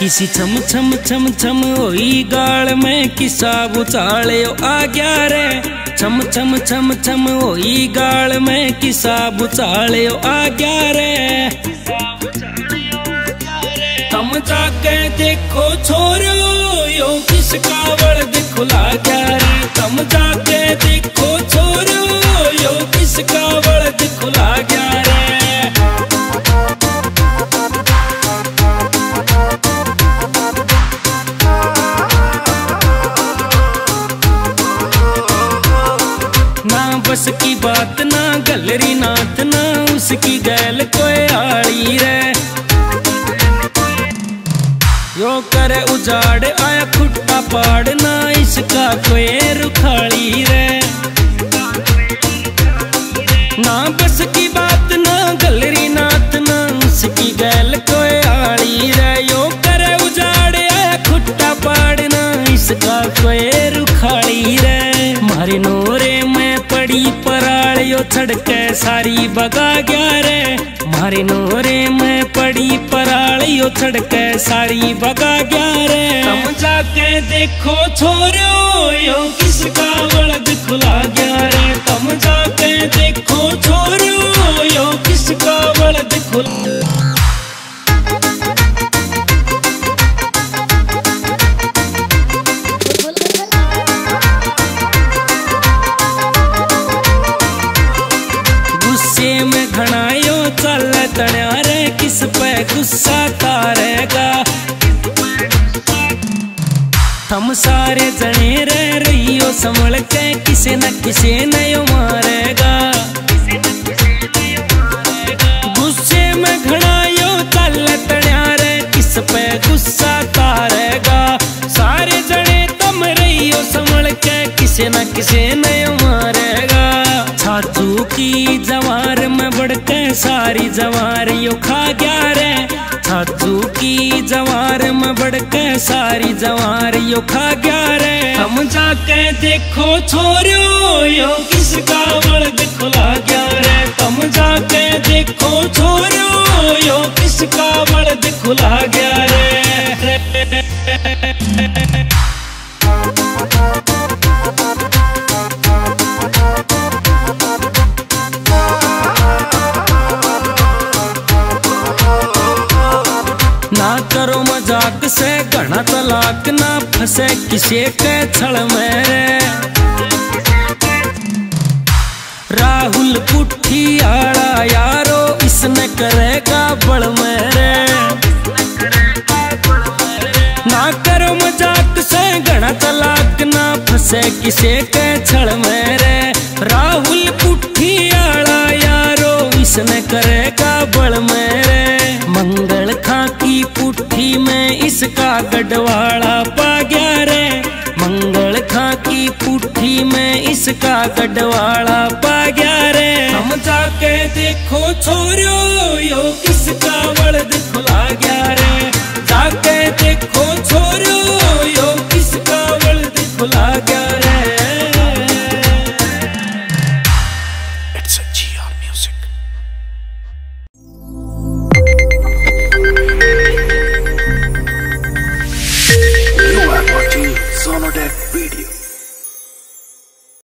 किसी छम छम छम छम होई गाल में किसा बुचाले आ गया रे। छम छम छम छम होई गाल में किसा बुचाले आ गया रे। तम जाके देखो छोरो, यो किसका वर्द खुला गया रे। तम जाके देखो छोरो, यो किसका वर्द खुला गया रे ना बस की बात ना गलरी नाथ ना, उसकी गैल कोई आड़ी रे यो करे उजाड़, आया खुट्टा पाड़ ना, इसका कोई रुखाड़ी रे ना बस की बात ना गलरी नाथ ना, उसकी गैल कोई आड़ी रे यो करे उजाड़, आया खुट्टा पाड़ ना, इसका कोई रुखाड़ी रे मारे पड़ी यो सारी बगा गया रे मारे नोरे, में पड़ी पराली, ओ सड़के सारी बगा गया रे तुम जाके देखो छोरो, यो किसका बलद खुला गया रे तुम जाके देखो छोरो, यो किसका बलद खुला गुस्सा तारेगा। थम सारे जने रे रहियो, संभल के किसे न किसे नयो मारेगा। गुस्से में घनायो चल तण्या रे किस पे गुस्सा तारेगा। सारे जने तुम रहियो, संभल के किसे न किसे नयो मारेगा। छातू की जवार में बढ़के सारी जवार यो खा गया रे। छातू की जवार में बढ़के सारी जवार, यो खा गया रे। हम जाके देखो छोरियो, यो किसका मज़ाक से घना तलाक ना फंसे किसी के छल मेरे। राहुल पुट्ठी आड़ा यारो इसने करेगा बड़ मेरे। ना करो मज़ाक से घना तलाक ना फंसे किसी के छल मेरे। राहुल पुट्ठी आड़ा यारो इसने करेगा बड़ मेरे। की मैं इसका गढ़वाड़ा पा गया रे। मंगल खा की पुठी में इसका गढ़वाड़ा पा गया रे। हम जाके देखो छोरियो, यो किसका बड़द खुला गया रे।